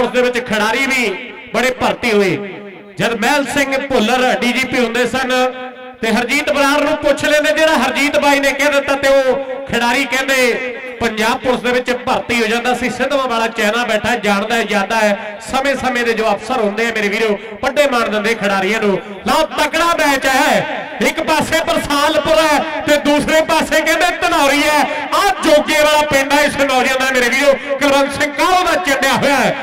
Police ਦੇ ਵਿੱਚ ਖਿਡਾਰੀ ਵੀ ਬੜੇ ਭਰਤੀ ਹੋਏ। ਜਦ ਮਹਿਲ ਸਿੰਘ ਭੁੱਲਰ, ਡੀਜੀਪੀ ਹੁੰਦੇ ਸਨ ਤੇ ਹਰਜੀਤ ਬਰਾੜ ਨੂੰ ਪੁੱਛ ਲੈਂਦੇ, ਜਿਹੜਾ ਹਰਜੀਤ ਬਾਈ ਨੇ ਕਹਿ ਦਿੱਤਾ ਤੇ ਉਹ ਖਿਡਾਰੀ ਕਹਿੰਦੇ ਪੰਜਾਬ ਪੁਲਿਸ ਦੇ ਵਿੱਚ ਭਰਤੀ ਹੋ ਜਾਂਦਾ ਸੀ। ਸਿੱਧਵਾਂ ਵਾਲਾ ਚੈਨਾ ਬੈਠਾ, ਜਾਣਦਾ ਹੈ ਜਾਂਦਾ ਹੈ ਸਮੇਂ ਸਮੇਂ ਦੇ ਜੋ ਅਫਸਰ ਹੁੰਦੇ ਆ ਮੇਰੇ ਵੀਰੋ, ਵੱਡੇ ਮਾਰ ਦਿੰਦੇ ਖਿਡਾਰੀਆਂ ਨੂੰ। ਲਓ, ਤਕੜਾ ਮੈਚ ਹੈ। ਇੱਕ ਪਾਸੇ ਬਰਸਾਲਪੁਰ ਹੈ ਤੇ ਦੂਸਰੇ ਪਾਸੇ ਕਹਿੰਦੇ ਧਨੌਰੀ ਹੈ। ਆ ਜੋਗੇ ਵਾਲਾ ਪਿੰਡ ਹੈ, ਇਸ ਨੌਜਵਾਨ ਦਾ ਮੇਰੇ ਵੀਰੋ, ਕੁਲਵੰਤ ਸਿੰਘ ਕਾਹੋ ਦਾ ਚੰਡਿਆ ਹੋਇਆ ਹੈ?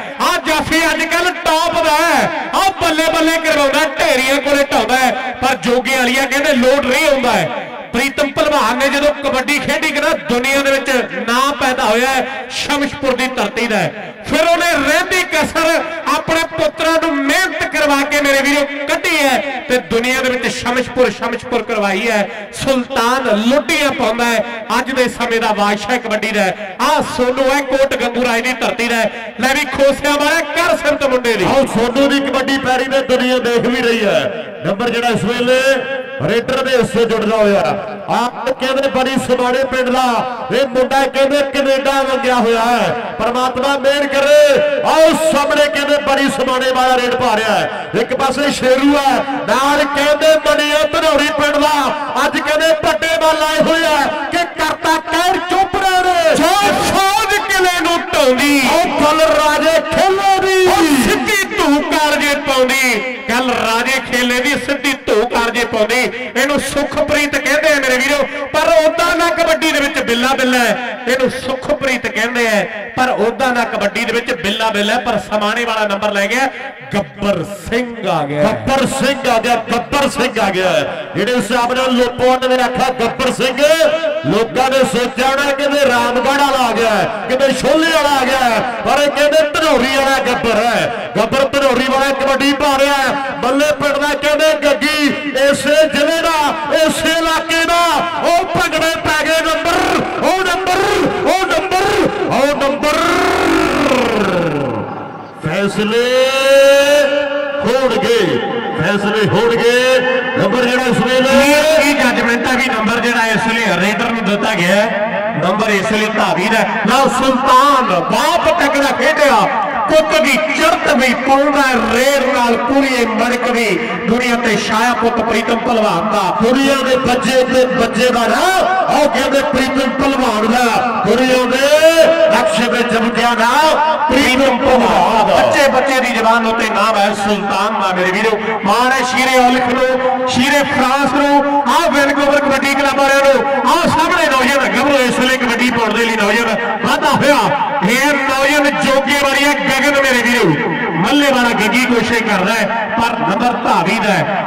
ਆ ਅੱਜ ਕੱਲ ਟੌਪ ਦਾ ਹੈ। ਆ ਬੱਲੇ ਬੱਲੇ ਕਰਵਾਉਂਦਾ, ਢੇਰੀਆਂ ਕੋਲੇ ਢਾਉਂਦਾ ਹੈ। ਪਰ ਜੋਗੇ ਵਾਲੀਆ ਕਹਿੰਦੇ ਲੋਡ ਨਹੀਂ ਆਉਂਦਾ ਹੈ। ਪ੍ਰੀਤਮ ਭਲਵਾਨ ਨੇ ਜਦੋਂ ਕਬੱਡੀ ਖੇਡੀ ਕਿ ਨਾ ਦੁਨੀਆ ਦੇ ਵਿੱਚ ਨਾਂ ਪੈਦਾ ਹੋਇਆ ਸ਼ਮਸ਼ਪੁਰ ਦੀ ਧਰਤੀ ਦਾ ਫਿਰ ਉਹਨੇ ਰਹਿੰਦੀ ਕਸਰ ਆਪਣੇ ਪੁੱਤਰਾਂ ਨੂੰ ਮਿਹਨਤ ਕਰਵਾ ਕੇ ਮੇਰੇ ਵੀਰੋ, ਕੱਢੀ ਹੈ ਤੇ ਦੁਨੀਆ ਦੇ ਵਿੱਚ ਸ਼ਮਸ਼ਪੁਰ ਸ਼ਮਸ਼ਪੁਰ ਕਰਵਾਈ ਹੈ ਸੁਲਤਾਨ ਲੁੱਟੀਆਂ ਪਾਉਂਦਾ ਹੈ ਅੱਜ ਦੇ ਸਮੇਂ ਦਾ ਬਾਦਸ਼ਾਹ ਕਬੱਡੀ ਦਾ ਆ ਸੋਨੂ ਹੈ ਕੋਟ ਗੰਗੂ ਰਾਏ ਦੀ ਧਰਤੀ ਦਾ ਹੈ। ਲੈ ਵੀ ਖੋਸਿਆਂ ਵਾਲਾ ਕਰ ਸਿਮਤ ਮੁੰਡੇ ਦੀ। ਆਓ ਸੋਨੂ ਦੀ ਕਬੱਡੀ ਪੈਰੀ ਤੇ ਦੁਨੀਆ ਦੇਖ ਵੀ ਰਹੀ ਹੈ ਨੰਬਰ ਜਿਹੜਾ ਇਸ ਵੇਲੇ ਰੇਡਰ ਦੇ ਹਿੱਸੇ ਜੁੜਦਾ ਹੋਇਆ। ਆਪ ਕਹਿੰਦੇ ਬੜੀ ਸਮਾੜੇ ਪਿੰਡ ਦਾ ਇਹ ਮੁੰਡਾ ਕਹਿੰਦੇ ਕੈਨੇਡਾ ਵੰਗਿਆ ਹੋਇਆ ਹੈ। ਪਰਮਾਤਮਾ ਮਿਹਰ ਕਰੇ। ਆਓ ਸਾਹਮਣੇ ਕਹਿੰਦੇ ਬੜੀ ਸਮਾੜੇ ਵਾਲਾ ਰੇਡ ਪਾ ਰਿਹਾ ਹੈ। ਇੱਕ ਪਾਸੇ ਸ਼ੇਰੂ ਹੈ ਨਾਲ ਕਹਿੰਦੇ ਬਣਿਆ ਧਨੌਰੀ ਪਿੰਡ ਦਾ। ਅੱਜ ਕਹਿੰਦੇ ਪੱਟੇ ਵੱਲ ਆਏ ਹੋਏ ਆ। ਕਿ ਕਰਤਾ ਕਹਿਰ ਚੋਪੜਾ ਨੇ ਜੋ ਸੋਜ ਕਿਲੇ ਨੂੰ ਢਾਉਂਦੀ। ਉਹ ਗੱਲ ਰਾਜੇ ਖੇਲੇ ਦੀ। ਸਿੱਧੀ ਧੂ ਕਾਰਜੇ ਪਾਉਂਦੀ। ਕੱਲ ਰਾਜੇ ਖੇਲੇ ਦੀ ਸਿੱਧੀ ਧੂ ਕਾਰਜੇ ਪਾਉਂਦੀ। ਇਹਨੂੰ ਸੁਖਪ੍ਰੀਤ ਕਹਿੰਦੇ ਆ ਮੇਰੇ ਵੀਰੋ। ਪਰ ਉਦਾਂ ਨਾ ਕਬੱਡੀ ਦੇ ਵਿੱਚ ਬਿੱਲਾ ਬਿੱਲਾ ਹੈ। ਇਹਨੂੰ ਸੁਖਪ੍ਰੀਤ ਕਹਿੰਦੇ ਆ। ਪਰ ਉਦਾਂ ਨਾ ਕਬੱਡੀ ਦੇ ਵਿੱਚ ਬਿੱਲਾ ਬਿੱਲਾ ਹੈ, ਪਰ ਸਮਾਣੇ ਵਾਲਾ ਨੰਬਰ ਲੈ ਗਿਆ। ਗੱਬਰ ਸਿੰਘ ਆ ਗਿਆ। ਗੱਬਰ ਸਿੰਘ ਆ ਗਿਆ। ਗੱਬਰ ਸਿੰਘ ਆ ਗਿਆ। ਜਿਹੜੇ ਹਿਸਾਬ ਨਾਲ ਲੋਪੋਟ ਨੇ ਆਖਿਆ ਗੱਬਰ ਸਿੰਘ। ਲੋਕਾਂ ਨੇ ਸੋਚਿਆ ਹੋਣਾ ਕਿਤੇ ਰਾਮਗੜ੍ਹ ਵਾਲਾ ਆ ਗਿਆ, ਕਿਤੇ ਛੋਲੇ ਵਾਲਾ ਆ ਗਿਆ, ਪਰ ਇਹ ਕਹਿੰਦੇ ਧਨੌਰੀ ਵਾਲਾ ਗੱਬਰ ਹੈ। ਗੱਬਰ ਧਨੌਰੀ ਵਾਲਾ ਕਬੱਡੀ ਪਾ ਰਿਹਾ ਬੱਲੇ ਪਿੰਡ ਦਾ ਕਹਿੰਦੇ ਗੱਗੀ, ਇਸੇ ਜ਼ਿਲ੍ਹੇ ਦਾ, ਇਸੇ ਇਲਾਕੇ ਦਾ, ਉਹ ਭਗੜੇ ਪੈ ਗਏ ਨੰਬਰ, ਉਹ ਨੰਬਰ ਉਹ ਨੰਬਰ ਉਹ ਨੰਬਰ। ਫੈਸਲੇ ਹੋਣਗੇ ਫੈਸਲੇ ਹੋਣਗੇ ਨੰਬਰ ਜਿਹੜਾ ਇਸ ਵੇਲੇ ਕੀ ਜੱਜਮੈਂਟ ਹੈ ਵੀ ਨੰਬਰ ਜਿਹੜਾ ਇਸ ਲਈ ਰੇਡਰ ਨੂੰ ਦਿੱਤਾ ਗਿਆ ਨੰਬਰ ਇਸ ਲਈ ਧਾਵੀ ਦਾ ਹੈ। ਨਾ ਸੁਲਤਾਨ ਬਾਪ ਤਕੜਾ ਖੇਡਿਆ ਪੁੱਤ ਦੀ ਚੜਤ ਵੀ ਪਾਉਂਦਾ ਰੇਰ ਰੇਡ ਨਾਲ ਪੂਰੀ ਮੜਕ ਵੀ ਦੁਨੀਆ ਤੇ ਛਾਇਆ ਪੁੱਤ ਪ੍ਰੀਤਮ ਭਲਵਾਨ ਦਾ। ਦੁਨੀਆ ਦੇ ਬੱਚੇ ਤੇ ਬੱਚੇ ਦਾ ਨਾ ਉਹ ਕਹਿੰਦੇ ਪ੍ਰੀਤਮ ਪਹਿਲਵਾਨ ਦਾ। ਦੁਨੀਆ ਦੇ ਨਕਸ਼ੇ ਵਿੱਚ ਜਮਕਿਆ ਨਾ ਪ੍ਰੀਤਮ ਪਹਿਲਵਾਨ ਬੱਚੇ ਬੱਚੇ ਦੀ ਜ਼ਬਾਨ ਉੱਤੇ ਨਾਮ ਹੈ ਸੁਲਤਾਨ ਦਾ ਮੇਰੇ ਵੀਰੋ। ਮਾਣ ਹੈ ਸ਼ੀਰੇ ਔਲਖ ਨੂੰ, ਸ਼ੀਰੇ ਫਰਾਂਸ ਨੂੰ ਆਹ ਵੈਨਕੂਵਰ ਕਬੱਡੀ ਕਲੱਬ ਵਾਲਿਆਂ ਨੂੰ ਆਹ ਸਾਹਮਣੇ ਨੌਜਵਾਨ ਗੱਭਰੂ ਇਸ ਵੇਲੇ ਕਬੱਡੀ ਪਾਉਣ ਦੇ ਲਈ ਨੌਜਵਾਨ ਵਾਧਾ ਹੋਇਆ। ਇਹ ਨੌਜਵਾਨ ਜੋਗੇ ਵਾਲੀ ਹੈ ਗਗਨ ਮੇਰੇ ਵੀਰੋ, ਮੱਲੇ ਵਾਲਾ ਗੱਗੀ ਕੋਸ਼ਿਸ਼ ਕਰਦਾ ਹੈ, ਪਰ ਨੰਬਰ ਧਾਵੀ ਦਾ ਹੈ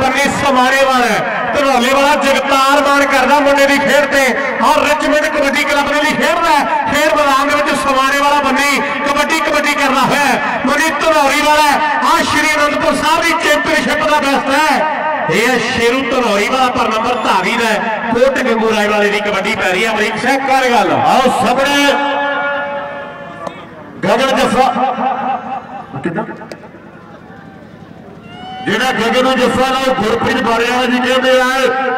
ਬੰਨੇ ਸਮਾਰੇ ਵਾਲਾ ਧਨੌਲੇ ਵਾਲਾ ਜਗਤਾਰ ਮਾਨ ਕਰਦਾ ਮੁੰਡੇ ਦੀ ਖੇਡ ਤੇ ਔਰ ਰਿਚਮੈਂਡ ਕਬੱਡੀ ਕਲੱਬ ਦੇ ਲਈ ਖੇਡਦਾ ਹੈ। ਮੈਦਾਨ ਦੇ ਵਿੱਚ ਸਮਾਰੇ ਵਾਲਾ ਬੰਨੀ ਕਬੱਡੀ ਕਬੱਡੀ ਕਰਦਾ ਹੋਇਆ ਹੈ। ਮੁੰਡੀ ਧਨੌਰੀ ਵਾਲਾ ਆ ਸ਼੍ਰੀ ਅਨੰਦਪੁਰ ਸਾਹਿਬ ਦੀ ਚੈਂਪੀਅਨਸ਼ਿਪ ਦਾ ਬੈਸਟ ਹੈ ਇਹ ਹੈ ਸ਼ੇਰੂ ਧਨੌਰੀ ਵਾਲਾ, ਪਰ ਨੰਬਰ ਧਾਰੀ ਦਾ ਹੈ। ਕੋਟ ਗੰਗੂ ਰਾਏ ਵਾਲੇ ਦੀ ਕਬੱਡੀ ਪੈ ਰਹੀ ਹੈ, ਅਮਰੀਕ ਸਿੰਘ ਕਰ ਗੱਲ ਆਓ, ਸਾਹਮਣੇ ਗਗਨ ਜੱਫਾ ਜਿਹੜਾ ਗਗਨ ਜੱਫਾ ਨਾਲ ਗੁਰਪ੍ਰੀਤ ਬਾਰਿਆ ਜੀ ਕਹਿੰਦੇ ਆ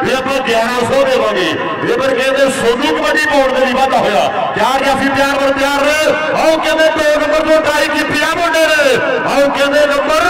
ਵੀ ਆਪਾਂ 1100 ਦੇਵਾਂਗੇ। ਇਹ ਪਰ ਕਹਿੰਦੇ ਸੋਨੂ ਕਬੱਡੀ ਪਾਉਣ ਦੇ ਵਾਧਾ ਹੋਇਆ। ਚਾਰ ਜਾਫੀ ਪਿਆਰ ਵਰ ਪਿਆਰ ਆਓ ਕਹਿੰਦੇ ਦੋ ਨੰਬਰ ਤੋਂ ਟਾਈ ਕੀਤੀ ਆ ਮੁੰਡੇ ਨੇ? ਆਓ ਕਹਿੰਦੇ ਨੰਬਰ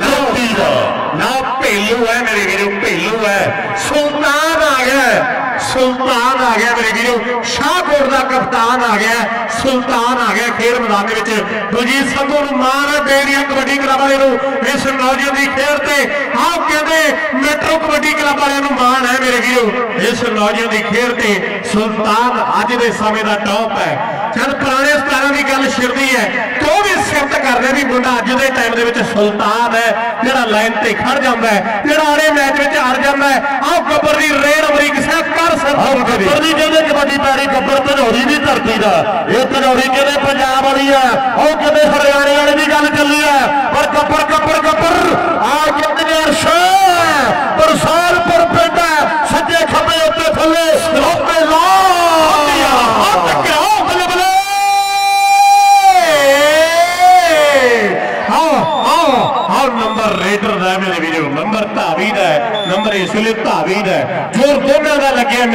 29 ਦਾ। ਨਾ ਭੇਲੂ ਹੈ ਮੇਰੇ ਵੀਰੋ ਭੇਲੂ ਹੈ ਸੁਲਤਾਨ ਆ ਗਿਆ। ਸੁਲਤਾਨ ਆ ਗਿਆ ਮੇਰੇ ਵੀਰੋ। ਸ਼ਾਹਕੋਟ ਦਾ ਕਪਤਾਨ ਆ ਗਿਆ, ਸੁਲਤਾਨ ਆ ਗਿਆ ਖੇਡ ਮੈਦਾਨ ਦੇ ਵਿੱਚ। ਬਲਜੀਤ ਸੰਧੂ ਨੂੰ ਮਾਰ ਦੇ ਦੀਆਂ ਕਬੱਡੀ ਕਲੱਬ ਵਾਲੇ ਨੂੰ ਇਸ ਨੌਜਵਾਨ ਦੀ ਖੇਡ ਤੇ। ਆਹ ਕਹਿੰਦੇ ਮੈਟਰੋ ਕਬੱਡੀ ਕਲੱਬ ਵਾਲਿਆਂ ਨੂੰ ਮਾਣ ਹੈ ਮੇਰੇ ਵੀਰੋ। ਇਸ ਨੌਜਵਾਨ ਦੀ ਖੇਡ ਤੇ ਸੁਲਤਾਨ ਅੱਜ ਦੇ ਸਮੇਂ ਦਾ ਟੌਪ ਹੈ। ਜਦ ਪੁਰਾਣੇ 17 ਦੀ ਗੱਲ ਛਿੜਦੀ ਹੈ। ਤੇ ਉਹ ਵੀ ਸਿਫਤ ਕਰਦੇ ਵੀ ਮੁੰਡਾ ਅੱਜ ਦੇ ਟਾਈਮ ਦੇ ਵਿੱਚ ਸੁਲਤਾਨ ਹੈ ਜਿਹੜਾ ਲਾਈਨ ਤੇ ਖੜ ਜਾਂਦਾ ਹੈ ਜਿਹੜਾ ਆਲੇ ਮੈਚ ਵਿੱਚ ਹਾਰ ਜਾਂਦਾ ਹੈ। ਆਹ ਗੱਬਰ ਦੀ ਰੇਡ ਅਮਰੀਕ ਸਾਹਿਬ ਕਰ ਸਕਦਾ ਗੱਬਰ ਦੀ ਕਹਿੰਦੇ ਕਬੱਡੀ ਪੈਰੀ ਗੱਬਰ ਧਨੌਰੀ ਦੀ ਧਰਤੀ ਦਾ। ਇਹ ਧਨੌਰੀ ਕਹਿੰਦੇ ਪੰਜਾਬ ਵਾਲੀ ਆ ਉਹ ਕਹਿੰਦੇ ਹਰਿਆਣੇ ਵਾਲੀ ਦੀ ਗੱਲ ਚੱਲੀ ਆ ਪਰ ਗੱਬਰ ਗੱਬਰ ਗੱਬਰ ਆ ਕਹਿੰਦੇ ਨੇ ਅਰਸ਼ ਬਰਸਾਲਪੁਰ ਪਿੰਡ ਹੈ, ਸੱਜੇ ਖੱਬੇ ਉੱਤੇ ਥੱਲੇ ਲੋਪੇ ਲਾ ਆ ਟਕਰਾਓ ਬੱਲੇ ਬੱਲੇ ਆਓ ਆਓ ਆਓ ਨੰਬਰ ਰੇਡਰ ਦਾ ਹੈ ਮੇਰੇ ਵੀਰੋ ਨੰਬਰ ਧਾਵੀ ਦਾ ਹੈ, ਨੰਬਰ ਇਸ ਵੇਲੇ ਧਾਵੀ ਦਾ ਹੈ। ਜ਼ੋਰ ਦੋਨਾਂ ਦਾ ਲੱਗਿਆ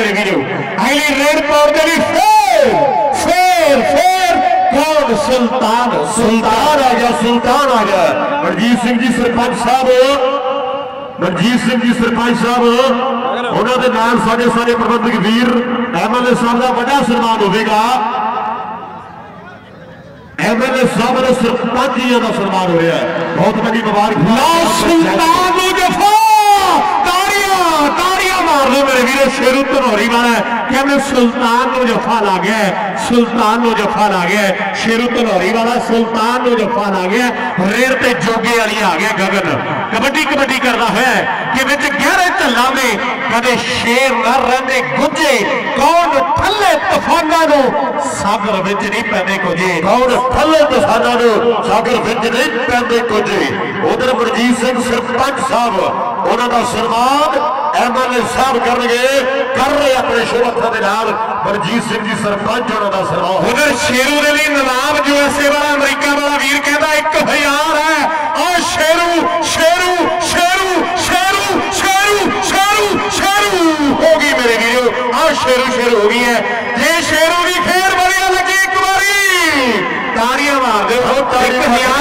ਮੇਰੇ ਵੀਰੋ ਅਗਲੀ ਰੇਡ ਪਾਉਣ ਦੇ ਲਈ ਫੇਰ ਫੇਰ ਫੇਰ ਕੌਣ ਸੁਲਤਾਨ ਸੁਲਤਾਨ ਆ ਗਿਆ ਸੁਲਤਾਨ ਆ ਗਿਆ ਰਣਜੀਤ ਸਿੰਘ ਜੀ ਸਰਪੰਚ ਸਾਹਿਬ ਰਣਜੀਤ ਸਿੰਘ ਜੀ ਸਰਪੰਚ ਸਾਹਿਬ ਉਹਨਾਂ ਦੇ ਨਾਲ ਸਾਡੇ ਸਾਰੇ ਪ੍ਰਬੰਧਕ ਵੀਰ ਐਮਐਲਏ ਸਾਹਿਬ ਦਾ ਵੱਡਾ ਸਨਮਾਨ ਹੋਵੇਗਾ ਐਮਐਲਏ ਸਾਹਿਬ ਦੇ ਸਰਪੰਚ ਜੀ ਦਾ ਸਨਮਾਨ ਹੋ ਰਿਹਾ ਸ਼ੇਰੂ ਧਨੋਰੀ ਵਾਲਾ ਕਹਿੰਦੇ ਸੁਲਤਾਨ ਨੂੰ ਜਫਾ ਲਾ ਗਿਆ ਸੁਲਤਾਨ ਨੂੰ ਜਫਾ ਲਾ ਗਿਆ ਸ਼ੇਰੂ ਧਨੋਰੀ ਵਾਲਾ ਸੁਲਤਾਨ ਨੂੰ ਜਫਾ ਲਾ ਗਿਆ ਰੇਰ ਤੇ ਜੋਗੇ ਵਾਲੀ ਆ ਗਿਆ ਗਗਨ। ਕਬੱਡੀ ਕਬੱਡੀ ਕਰਦਾ ਹੋਇਆ ਕਿ ਵਿੱਚ ਗਹਿਰੇ ਢੱਲਾਂ ਦੇ ਕਦੇ ਸ਼ੇਰ ਨਾ ਰਹਿੰਦੇ ਗੁੱਜੇ ਕੌਣ ਥੱਲੇ ਤੂਫਾਨਾਂ ਨੂੰ ਸਾਗਰ ਵਿੱਚ ਨਹੀਂ ਪੈਂਦੇ ਕੁਝੇ। ਕੌਣ ਥੱਲੇ ਤੂਫਾਨਾਂ ਨੂੰ ਸਾਗਰ ਵਿੱਚ ਨਹੀਂ ਪੈਂਦੇ ਕੁਝ। ਉਧਰ ਮਨਜੀਤ ਸਿੰਘ ਸਰਪੰਚ ਸਾਹਿਬ, ਉਹਨਾਂ ਦਾ ਸਨਮਾਨ ਐਮਐਲਏ ਸਾਹਿਬ ਕਰਨਗੇ ਕਰ ਰਹੇ ਆਪਣੇ ਸ਼ੋਭਾ ਦੇ ਨਾਲ। ਮਨਜੀਤ ਸਿੰਘ ਜੀ ਸਰਪੰਚ ਉਹਨਾਂ ਦਾ ਸਨਮਾਨ ਉਧਰ ਸ਼ੇਰੂ ਦੇ ਲਈ ਨਵਾਬ ਯੂਐਸਏ ਵਾਲਾ ਅਮਰੀਕਾ ਵਾਲਾ ਵੀਰ ਕਹਿੰਦਾ 1000 ਹੈ। ਆ ਸ਼ੇਰੂ ਸ਼ੇਰੂ ਸ਼ੇਰੂ ਸ਼ੇਰੂ ਸ਼ੇਰੂ ਸ਼ੇਰੂ ਸ਼ੇਰੂ। ਹੋ ਗਈ ਮੇਰੇ ਵੀਰੋ ਆ ਸ਼ੇਰੂ ਸ਼ੇਰੂ ਹੋ ਗਈ ਹੈ। ਜੇ ਸ਼ੇਰੂ ਦੀ ਖੇਰ ਵਧੀਆ ਲੱਗੀ ਇੱਕ ਵਾਰੀ ਤਾੜੀਆਂ ਮਾਰ ਦਿਓ। 1000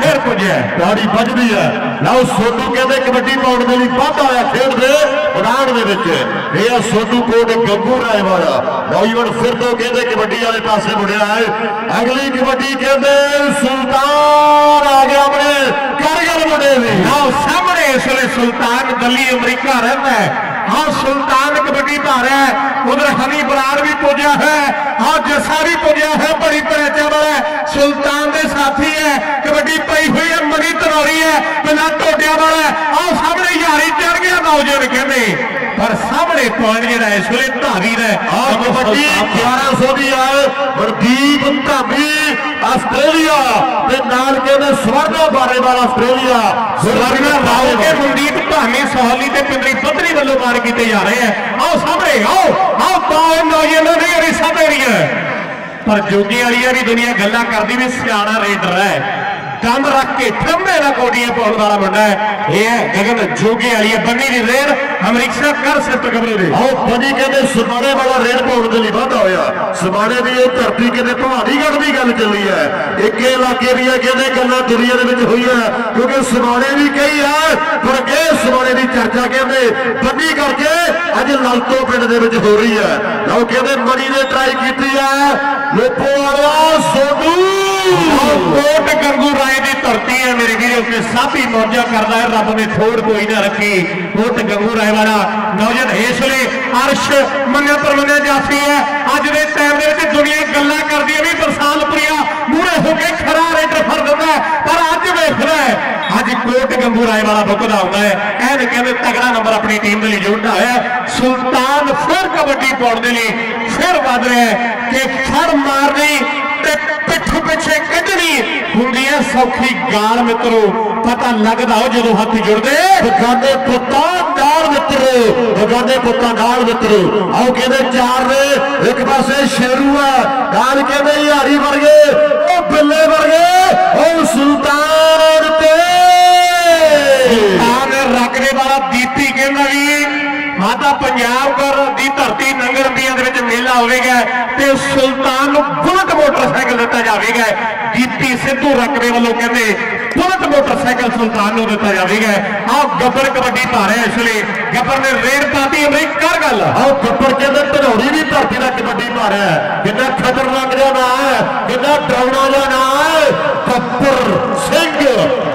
ਫਿਰ ਪੁੱਜਿਆ ਦਾੜੀ ਵੱਜਦੀ ਹੈ ਲਓ, ਸੋਨੂ ਕਹਿੰਦੇ ਕਬੱਡੀ ਪਾਉਣ ਦੇ ਲਈ ਵਾਧਾ ਹੋਇਆ ਖੇਡ ਦੇ ਮੈਦਾਨ ਦੇ ਵਿੱਚ। ਇਹ ਆ ਸੋਨੂ ਕੋਟ ਗੱਗੂ ਰਾਏ ਵਾਲਾ ਨੌਜਵਾਨ ਫਿਰ ਤੋਂ ਕਹਿੰਦੇ ਕਬੱਡੀ ਵਾਲੇ ਪਾਸੇ ਮੁੜਿਆ ਹੈ। ਅਗਲੀ ਕਬੱਡੀ ਕਹਿੰਦੇ ਸੁਲਤਾਨ ਆ ਗਿਆ ਆਪਣੇ ਕਾਰਗਲ ਮੁੰਡੇ ਦੀ। ਆਓ ਸਾਹਮਣੇ ਇਸ ਵੇਲੇ ਸੁਲਤਾਨ ਦਿੱਲੀ, ਅਮਰੀਕਾ ਰਹਿੰਦਾ ਹੈ। ਆਹ ਸੁਲਤਾਨ ਕਬੱਡੀ ਪਾ ਰਿਹਾ ਹੈ। ਉਧਰ ਹਨੀ ਬਰਾੜ ਵੀ ਪੁੱਜਿਆ ਹੈ। ਹਾਂ ਜੱਸਾ ਵੀ ਪੁੱਜਿਆ ਹੈ। ਬੜੀ ਪਰੇਚਾ ਵਾਲਾ ਹੈ। ਸੁਲਤਾਨ ਕਬੱਡੀ ਪਈ ਹੋਈ ਹੈ ਮਨੀ ਧਨੌਰੀ ਹੈ ਬਿਨਾਂ ਟੋਟਿਆਂ ਵਾਲਾ। ਆਹ ਸਾਹਮਣੇ ਯਾਰੀ ਚੜ ਗਿਆ ਨੌਜਵਾਨ ਕਹਿੰਦੇ। ਪਰ ਸਾਹਮਣੇ ਪੁਆਇੰਟ ਜਿਹੜਾ ਇਸ ਵੇਲੇ ਧਾਵੀ ਦਾ। ਆ ਕਬੱਡੀ 1100 ਦੀ ਹੈ ਮਨਦੀਪ ਧਾਮੀ ਆਸਟ੍ਰੇਲੀਆ ਤੇ ਨਾਲ ਕਹਿੰਦੇ ਸਵਰਨਾ ਬਾਰੇ ਵਾਲਾ ਆਸਟ੍ਰੇਲੀਆ। ਸਵਰਨਾ ਰਾਓ ਕੇ ਮਨਦੀਪ ਭਾਵੇਂ ਸੋਹਲੀ ਤੇ ਪਿੰਦਰੀ ਪੱਧਰੀ ਵੱਲੋਂ ਮਾਰ ਕੀਤੇ ਜਾ ਰਹੇ ਹੈ। ਆਓ ਸਾਹਮਣੇ ਆਓ ਆਓ ਤਾਂ ਨੌਜਵਾਨਾਂ ਨੇ ਰਿਸਾ ਦੇ ਰਹੀ ਹੈ ਪਰ ਜੋਗੀ ਵਾਲੀ ਵੀ ਦੁਨੀਆ ਗੱਲਾਂ ਕਰਦੀ ਵੀ ਸਿਆਣਾ ਰੇਡਰ ਹੈ। ਦਮ ਰੱਖ ਕੇ ਠੰਮੇ ਨਾਲ ਕੋਡੀਆਂ ਪਾਉਣ ਵਾਲਾ ਮੁੰਡਾ ਹੈ। ਇਹ ਹੈ ਗਗਨ ਜੋਗੀ ਵਾਲੀ ਬੰਨੀ ਦੀ ਰੇਡ ਅਮਰੀਕਾ ਕਰ ਸਿਫਤ ਕਬਰੇ ਦੇ। ਆਓ ਬਣੀ ਕਹਿੰਦੇ ਸਮਾਣੇ ਵਾਲਾ ਰੇਡ ਪਾਉਣ ਦੇ ਲਈ ਵਾਧਾ ਹੋਇਆ। ਸਮਾਣੇ ਦੀ ਇਹ ਧਰਤੀ ਕਹਿੰਦੇ ਭਵਾਨੀਗੜ੍ਹ ਦੀ ਗੱਲ ਚੱਲੀ ਹੈ। ਇੱਕੇ ਇਲਾਕੇ ਦੀਆਂ ਕਹਿੰਦੇ ਗੱਲਾਂ ਦੁਨੀਆ ਦੇ ਵਿੱਚ ਹੋਈਆਂ ਕਿਉਂਕਿ ਸਮਾਣੇ ਵੀ ਕਈ ਹੈ ਪਰ ਇਹ ਸਮਾਣੇ ਦੀ ਚਰਚਾ ਕਹਿੰਦੇ ਬੰਨੀ ਕਰਕੇ ਅੱਜ ਲਲਤੋ ਪਿੰਡ ਦੇ ਵਿੱਚ ਹੋ ਰਹੀ ਹੈ। ਲਓ, ਕਹਿੰਦੇ ਮਣੀ ਨੇ ਟਰਾਈ ਕੀਤੀ ਹੈ, ਲੋਪੋ ਵਾਲਾ ਕੋਟ ਗੰਗੂ ਰਾਏ ਦੀ ਧਰਤੀ ਹੈ ਮੇਰੇ ਵੀਰੋ ਕਿ ਸਾਬੀ ਮੌਜਾ ਕਰਦਾ ਹੈ, ਰੱਬ ਨੇ ਥੋੜ ਕੋਈ ਨਾ ਰੱਖੀ। ਕੋਟ ਗੰਗੂ ਰਾਏ ਵਾਲਾ ਨੌਜਵਾਨ ਇਸ ਵੇਲੇ ਅਰਸ਼ ਮੰਨਿਆ ਪਰਮੰਨਿਆ ਜਾਫੀ ਹੈ। ਅੱਜ ਦੇ ਟਾਈਮ ਦੇ ਵਿੱਚ ਦੁਨੀਆ ਗੱਲਾਂ ਕਰਦੀ ਹੈ ਵੀ ਬਰਸਾਲਪੁਰੀਆ ਮੂਹਰੇ ਹੋ ਕੇ ਖਰਾ ਰੇਡਰ ਫੜ ਦਿੰਦਾ ਪਰ ਅੱਜ ਵੇਖਦਾ ਹੈ, ਅੱਜ ਕੋਟ ਗੰਗੂ ਰਾਏ ਵਾਲਾ ਬੁੱਕਦਾ ਹੁੰਦਾ ਹੈ। ਐਨ ਕਹਿੰਦੇ ਤਗੜਾ ਨੰਬਰ ਆਪਣੀ ਟੀਮ ਦੇ ਲਈ ਜੋੜਦਾ ਹੋਇਆ ਸੁਲਤਾਨ ਫਿਰ ਕਬੱਡੀ ਪਾਉਣ ਦੇ ਲਈ ਫਿਰ ਵੱਧ ਰਿਹਾ ਹੈ ਕਿ ਫੜ ਮਾਰਨੀ ਤੇ ਪਿੱਠ ਪਿੱਛੇ ਕੱਢਣੀ ਹੁੰਦੀ ਹੈ ਸੌਖੀ ਗਾਲ ਮਿੱਤਰੋ। ਪਤਾ ਲੱਗਦਾ ਉਹ ਜਦੋਂ ਹੱਥ ਜੁੜਦੇ। ਬਗਾਨੇ ਪੁੱਤਾਂ ਨਾਲ ਮਿੱਤਰੋ ਬਗਾਨੇ ਪੁੱਤਾਂ ਨਾਲ ਮਿੱਤਰੋ। ਆਓ ਕਹਿੰਦੇ ਚਾਰ ਨੇ? ਇੱਕ ਪਾਸੇ ਸ਼ੇਰੂ ਆ ਨਾਲ ਕਹਿੰਦੇ ਯਾਰੀ ਵਰਗੇ? ਉਹ ਬਿੱਲੇ ਵਰਗੇ ਉਹ ਸੁਲਤਾਨ ਤੇ। ਆਨ ਰਕਬੇ ਵਾਲਾ ਦੀਪੀ ਕਹਿੰਦਾ ਵੀ ਮਾਤਾ ਪੰਜਾਬ ਕਰ ਦੀ ਧਰਤੀ ਨੰਗਰ ਅੰਬੀਆਂ ਦੇ ਵਿੱਚ ਮੇਲਾ ਹੋਵੇਗਾ ਤੇ ਸੁਲਤਾਨ ਨੂੰ ਬੁਲਟ ਮੋਟਰਸਾਈਕਲ ਦਿੱਤਾ ਜਾਵੇਗਾ। ਦੀਪੀ ਸਿੱਧੂ ਰਕਬੇ ਵੱਲੋਂ ਕਹਿੰਦੇ, ਬੁਲਟ ਮੋਟਰਸਾਈਕਲ ਸੁਲਤਾਨ ਨੂੰ ਦਿੱਤਾ ਜਾਵੇਗਾ। ਆਹ ਗੱਬਰ ਕਬੱਡੀ ਪਾ ਇਸ ਲਈ। ਗੱਬਰ ਨੇ ਰੇਡ ਪਾਤੀ, ਅਮਰੀਕ, ਕਰ ਗੱਲ। ਆਓ ਗੱਬਰ ਕਹਿੰਦੇ, ਧਨੌੜੀ ਦੀ ਧਰਤੀ ਦਾ ਕਬੱਡੀ ਪਾ ਹੈ। ਕਿੰਨਾ ਖਤਰਨਾਕ ਜਿਹਾ ਨਾਂ ਹੈ ਕਿੰਨਾ ਡਰਾਉਣਾ ਜਿਹਾ ਨਾਂ ਹੈ ਗੱਬਰ ਸਿੰਘ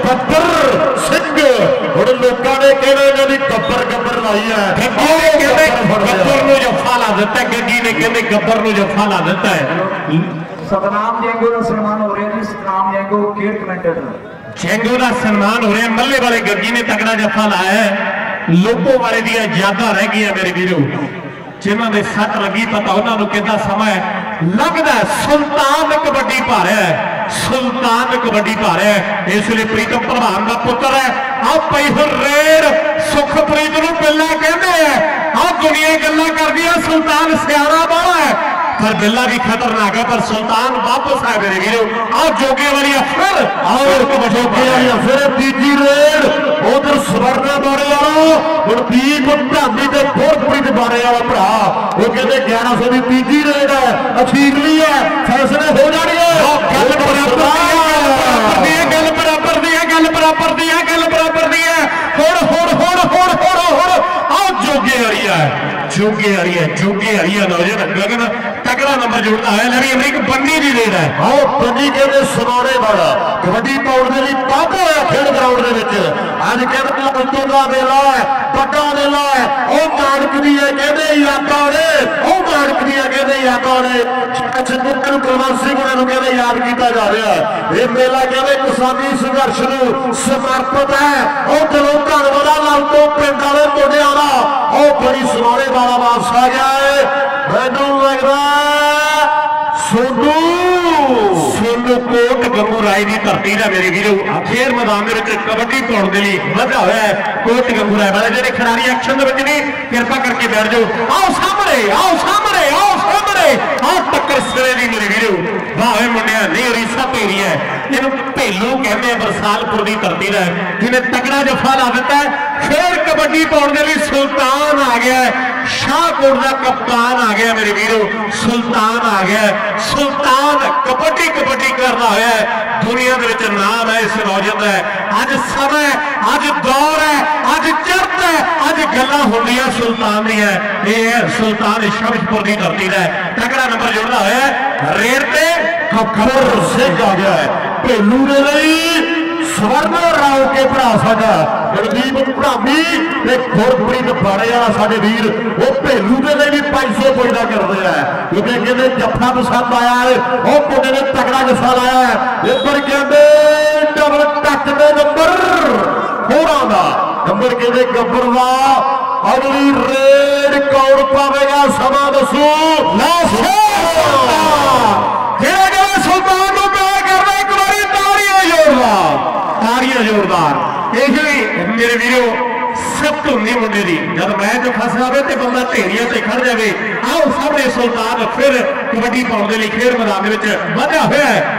ਗੱਬਰ ਸਿੰਘ। ਹੁਣ ਲੋਕਾਂ ਨੇ ਕਹਿਣਾ, ਇਹਨਾਂ ਦੀ ਗੱਬਰ گبر جفا دا ہو رہے ہیں ملے والے نے تکڑا جفا والے دیا زیادہ رہ گیا میرے ویرو۔ جنہوں نے لگی پتا انہوں ہے لگتا ہے سلطان کبڈی پا رہا ہے سلطان کبڈی پا ہے۔ اس لیے پریتم پروان کا پتر ہے پیسہ ریر سکھ پریدنوں نو بلا ہیں آپ دنیا گلہ کر دیا سلطان سیارہ بڑا ہے پر بلا بھی خطرناک ہے پر سلطان واپس آئے میرے گیرے آپ جوگے والی افر اور جوگے والی افر تیجی ریر ادھر سورنا بارے والا ہوں دیپ ڈھانی تے بہت پریت بارے والا بھرا وہ کہتے گیارہ سو بھی تیجی ریڑ ہے لی ہے فیصلے ہو جانی ہے گل برابر دی ہے گل برابر دی ہے گل برابر دی ہے گل ਆਹ ਜੋਗੇ ਵਾਲੀ ਹੈ ਜੋਗੇ ਨੌਜਵਾਨ ਗਗਨ ਤਕੜਾ ਨੰਬਰ ਜੋੜਦਾ ਹੋਇਆ ਲੈ ਵੀ ਅਮਰੀਕ ਬੰਨੀ ਦੀ ਰੇਡ ਹੈ। ਆਓ, ਬੰਦੀ ਕਹਿੰਦੇ ਸਨੋਰੇ ਵਾਲਾ, ਕਬੱਡੀ ਪਾਉਣ ਦੇ ਲਈ ਪੱਗ ਹੋਇਆ ਖੇਡ ਗਰਾਊਂਡ ਦੇ ਵਿੱਚ। ਅੱਜ ਕਹਿੰਦੇ ਅੰਤੋਂ ਦਾ ਵੇਲਾ ਹੈ, ਵੱਡਾ ਵੇਲਾ ਹੈ, ਉਹ ਮਾਨਕ ਦੀ ਹੈ ਕਹਿੰਦੇ ਯਾਦਾਂ ਨੇ, ਉਹ ਮਾਨਕ ਦੀ ਹੈ ਕਹਿੰਦੇ ਯਾਦਾਂ ਨੇ। ਚੰਦਰ ਕੁਲਵੰਤ ਸਿੰਘ ਉਹਨਾਂ ਨੂੰ ਕਹਿੰਦੇ ਯਾਦ ਕੀਤਾ ਜਾ ਰਿਹਾ ਹੈ। ਇਹ ਮੇਲਾ ਕਹਿੰਦੇ ਕਿਸਾਨੀ ਸੰਘਰਸ਼ ਨੂੰ ਸਮਰਪਿਤ ਹੈ। ਉਹ ਦਿਲੋਂ ਧੰਨਵਾਦ ਲਾਲ ਤੋਂ ਪਿੰਡ ਵਾਲੇ ਮੁੰਡਿਆਂ ਦਾ। ਉਹ ਬੜੀ ਸਨੋਰੇ ਵਾਲਾ ਵਾਪਸ ਆ ਗਿਆ ਹੈ। ਮੈਨੂੰ ਲੱਗਦਾ ਸੋਨੂ ਸੋਨੂ ਕੋਟ ਗੰਗੂ ਰਾਏ ਦੀ ਧਰਤੀ ਦਾ ਮੇਰੇ ਵੀਰੋ। ਖੇਰ ਮੈਦਾਨ ਦੇ ਵਿੱਚ ਕਬੱਡੀ ਪਾਉਣ ਦੇ ਲਈ ਵਧਿਆ ਹੋਇਆ ਹੈ ਕੋਟ ਗੰਗੂ ਰਾਏ ਵਾਲੇ। ਜਿਹੜੇ ਖਿਡਾਰੀ ਐਕਸ਼ਨ ਦੇ ਵਿੱਚ ਨੇ, ਕਿਰਪਾ ਕਰਕੇ ਬੈਠ ਜਾਓ। ਆਓ ਸਾਹਮਣੇ ਆਓ ਸਾਹਮਣੇ, ਆਓ ਆਹ ਟੱਕਰ ਸਿਰੇ ਦੀ ਮੇਰੇ ਵੀਰੋ ਵਾਹੇ ਮੁੰਡਿਆ ਨਹੀਂ ਰੀਸਾ ਤੇਰੀ ਹੈ ਇਹਨੂੰ ਭੇਲੂ ਕਹਿੰਦੇ ਆ ਬਰਸਾਲਪੁਰ ਦੀ ਧਰਤੀ ਦਾ ਹੈ, ਜਿਹਨੇ ਤਕੜਾ ਜਫਾ ਲਾ ਦਿੱਤਾ ਹੈ। ਫੇਰ ਕਬੱਡੀ ਪਾਉਣ ਦੇ ਲਈ ਸੁਲਤਾਨ ਆ ਗਿਆ ਹੈ। ਸ਼ਾਹਕੋਟ ਦਾ ਕਪਤਾਨ ਆ ਗਿਆ ਮੇਰੇ ਵੀਰੋ ਸੁਲਤਾਨ ਆ ਗਿਆ ਹੈ। ਸੁਲਤਾਨ ਕਬੱਡੀ ਕਬੱਡੀ ਕਰਦਾ ਹੋਇਆ ਹੈ। ਦੁਨੀਆ ਦੇ ਵਿੱਚ ਨਾਮ ਹੈ ਇਸ ਨੌਜਵਾਨ ਦਾ ਅੱਜ ਸਮਾਂ ਹੈ ਅੱਜ ਦੌਰ ਹੈ ਅੱਜ ਚੜ੍ਹਤ ਹੈ ਅੱਜ ਗੱਲਾਂ ਹੁੰਦੀਆਂ, ਸੁਲਤਾਨ ਦੀਆਂ ਇਹ ਹੈ, ਸੁਲਤਾਨ ਸ਼ਮਸ਼ਪੁਰ ਦੀ ਧਰਤੀ ਦਾ ਤਕੜਾ ਨੰਬਰ ਜੁੜਦਾ ਹੋਇਆ ਹੈ। ਤੇ ਖੱਖਰ ਸਿੰਘ ਆ ਗਿਆ ਹੈ। ਭੇਲੂ ਦੇ ਲਈ ਸਵਰਨ ਰਾਓ ਕੇ ਭਰਾ ਸਾਡਾ ਗਣਦੀਪ ਭਰਾਮੀ ਤੇ ਗੁਰਪ੍ਰੀਤ ਬਾੜੇ ਵਾਲਾ ਸਾਡੇ ਵੀਰ, ਉਹ ਭੇਲੂ ਦੇ ਲਈ ਵੀ 500 ਦਾ ਕਰਦੇ ਆ ਕਿਉਂਕਿ ਕਹਿੰਦੇ ਜੱਫਾ ਪਸੰਦ ਆਇਆ ਹੈ। ਉਹ ਮੁੰਡੇ ਨੇ ਤਕੜਾ ਜੱਫਾ ਲਾਇਆ ਹੈ। ਇੱਧਰ ਕਹਿੰਦੇ ਡਬਲ ਟੱਕ ਦੇ ਨੰਬਰ ਹੋਰਾਂ ਦਾ। ਨੰਬਰ ਕਹਿੰਦੇ ਗੱਬਰ ਦਾ ਅਗਲੀ ਰੇਡ ਕੌਣ ਪਾਵੇਗਾ ਸਮਾਂ ਦੱਸੋ। ਨਾ ਜਿਹੜਾ ਜਿਹੜਾ ਸੁਲਤਾਨ ਨੂੰ ਪਿਆਰ ਕਰਦਾ ਇੱਕ ਵਾਰੀ ਤਾੜੀਆਂ ਜ਼ੋਰਦਾਰ। ਤਾੜੀਆਂ ਜ਼ੋਰਦਾਰ। ਇਹ ਜਿਹੜੀ ਮੇਰੇ ਵੀਰੋ ਸਭ ਤੋਂ ਨਹੀਂ ਮੁੰਡੇ ਦੀ ਜਦ ਮੈਚ ਫਸ ਜਾਵੇ ਤੇ ਬੰਦਾ ਢੇਰੀਆਂ ਤੇ ਖੜ ਜਾਵੇ ਆਓ ਸਾਹਮਣੇ ਸੁਲਤਾਨ ਫਿਰ ਕਬੱਡੀ ਪਾਉਣ ਦੇ ਲਈ ਖੇਡ ਮੈਦਾਨ ਦੇ ਵਿੱਚ ਵਧਿਆ ਹੋਇਆ ਹੈ।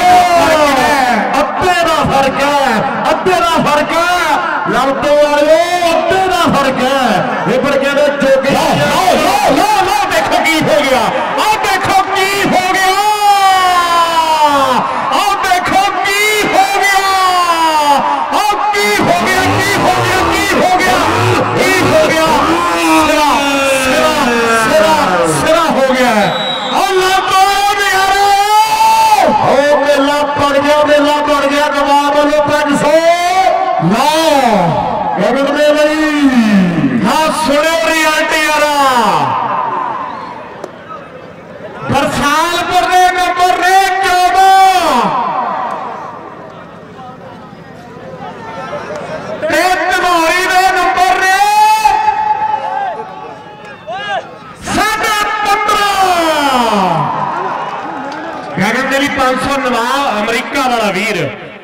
ਅੱਧੇ ਦਾ ਫ਼ਰਕ ਹੈ ਅੱਧੇ ਦਾ ਫ਼ਰਕ ਹੈ। ਲੜਤੋ ਵਾਲਿਓ ਅੱਧੇ ਦਾ ਫ਼ਰਕ ਹੈ। ਵਾ ਅਮਰੀਕਾ ਵਾਲਾ ਵੀਰ।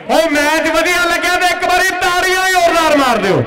ਉਹ ਮੈਚ ਵਧੀਆ ਲੱਗਿਆ ਤੇ ਇੱਕ ਵਾਰੀ ਤਾੜੀਆਂ ਹੀ ਹੋਰ ਨਾਲ ਮਾਰ ਦਿਓ।